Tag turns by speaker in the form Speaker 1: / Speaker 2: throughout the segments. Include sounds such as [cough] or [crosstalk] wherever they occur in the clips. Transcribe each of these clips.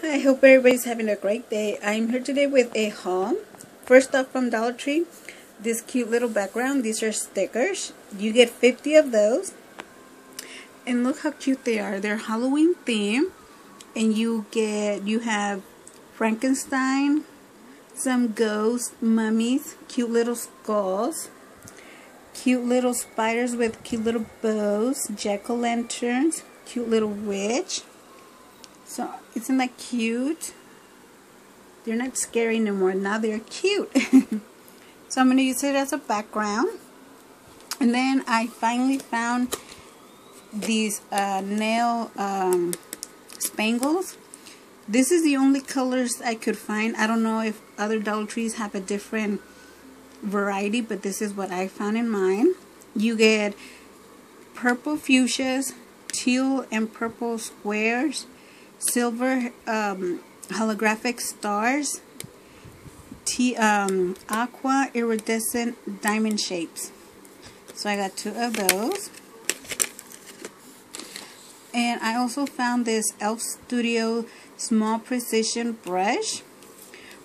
Speaker 1: I hope everybody's having a great day. I'm here today with a haul. First up from Dollar Tree, this cute little background. These are stickers. You get 50 of those. And look how cute they are. They're Halloween theme. And you get, you have Frankenstein, some ghosts, mummies, cute little skulls, cute little spiders with cute little bows, jack-o'-lanterns, cute little witch. So, isn't that cute? They're not scary anymore. Now they're cute. [laughs] so I'm going to use it as a background. And then I finally found these uh, nail um, spangles. This is the only colors I could find. I don't know if other Dollar Trees have a different variety, but this is what I found in mine. You get purple fuchsias, teal and purple squares, silver um, holographic stars, T, um, aqua iridescent diamond shapes. So I got two of those. And I also found this e.l.f. Studio Small Precision Brush,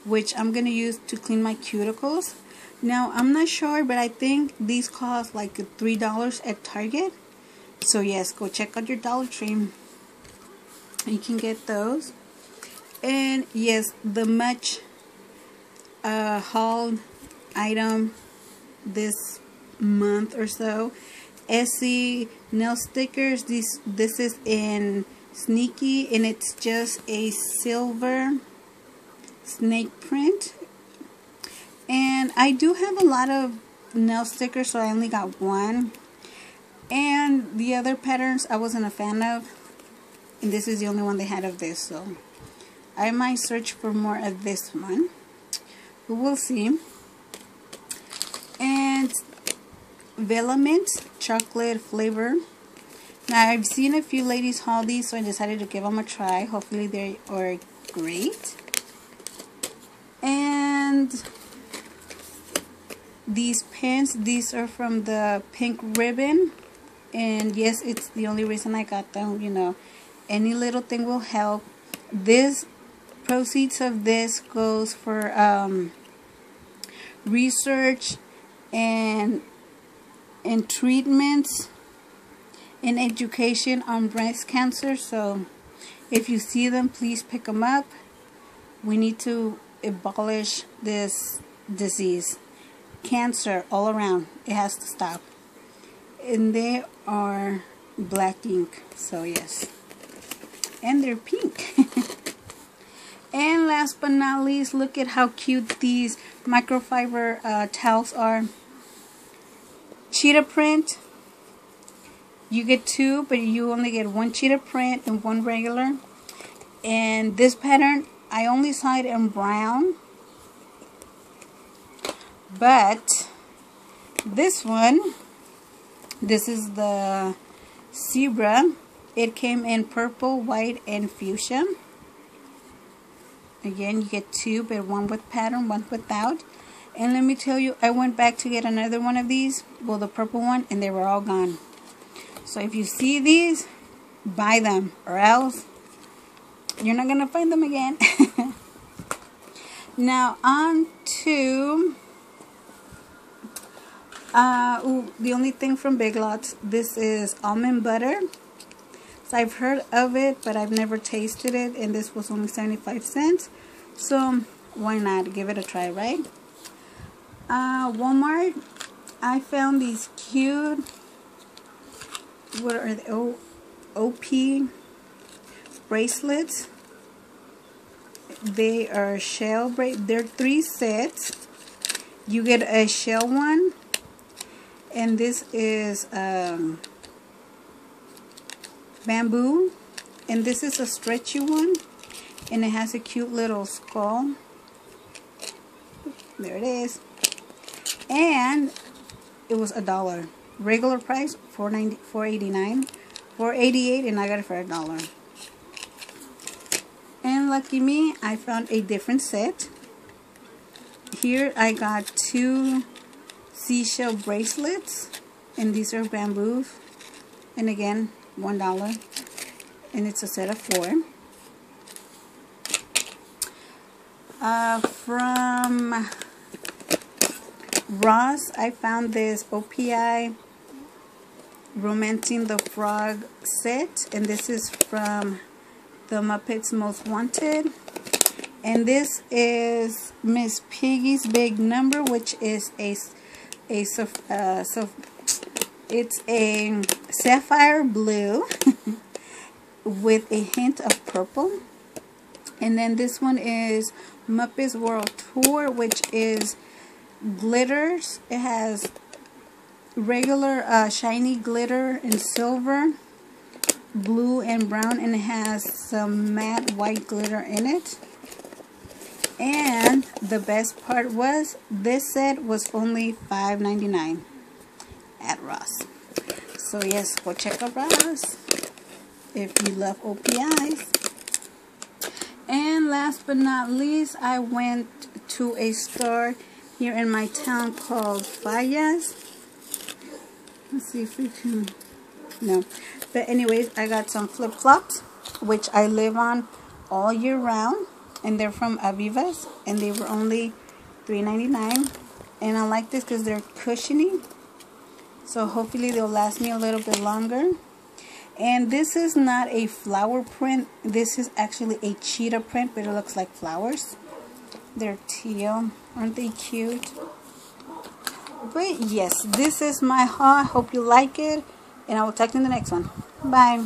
Speaker 1: which I'm going to use to clean my cuticles. Now, I'm not sure, but I think these cost like $3 at Target. So yes, go check out your Dollar Tree. You can get those. And yes, the much uh, hauled item this month or so. Essie nail stickers. This this is in Sneaky and it's just a silver snake print and I do have a lot of nail stickers, so I only got one. And the other patterns I wasn't a fan of. And this is the only one they had of this, so I might search for more of this one. We'll see. And Velamint chocolate flavor. Now I've seen a few ladies haul these, so I decided to give them a try. Hopefully they are great. And these pins these are from the pink ribbon and yes it's the only reason I got them you know any little thing will help this proceeds of this goes for um, research and and treatments and education on breast cancer so if you see them please pick them up we need to abolish this disease cancer all around. It has to stop. And they are black ink. So yes. And they're pink. [laughs] and last but not least, look at how cute these microfiber uh, towels are. Cheetah print. You get two, but you only get one cheetah print and one regular. And this pattern, I only saw it in brown but this one this is the zebra it came in purple white and fuchsia. Again you get two but one with pattern one without. And let me tell you I went back to get another one of these well the purple one and they were all gone. So if you see these buy them or else you're not gonna find them again. [laughs] Now on to uh, ooh, the only thing from Big Lots, this is almond butter. I've heard of it, but I've never tasted it, and this was only 75 cents. So why not give it a try, right? Uh, Walmart, I found these cute, what are they, o OP bracelets. They are shell braid. They're three sets. You get a shell one and this is um, bamboo and this is a stretchy one and it has a cute little skull. There it is. And it was a dollar. Regular price 490 489 488 and I got it for a dollar. And lucky me I found a different set. Here I got two seashell bracelets and these are bamboo. And again one dollar and it's a set of four Uh, from Ross, I found this OPI Romancing the Frog set, and this is from the Muppets Most Wanted. And this is Miss Piggy's Big Number, which is a, a uh, so it's a sapphire blue [laughs] with a hint of purple. And then this one is Muppets World Tour, which is glitters. It has regular uh, shiny glitter and silver, blue and brown, and it has some matte white glitter in it. And the best part was this set was only $5.99 at Ross. So yes, go check out Ross if you love OPIs. And last but not least, I went to a store here in my town called Fallas Let's see if we can... No. But anyways, I got some flip-flops, which I live on all year round. And they're from Avivas. And they were only $3.99. And I like this because they're cushiony. So hopefully they'll last me a little bit longer. And this is not a flower print. This is actually a cheetah print, but it looks like flowers. They're teal. Aren't they cute? but yes this is my haul i hope you like it and i will talk to you in the next one bye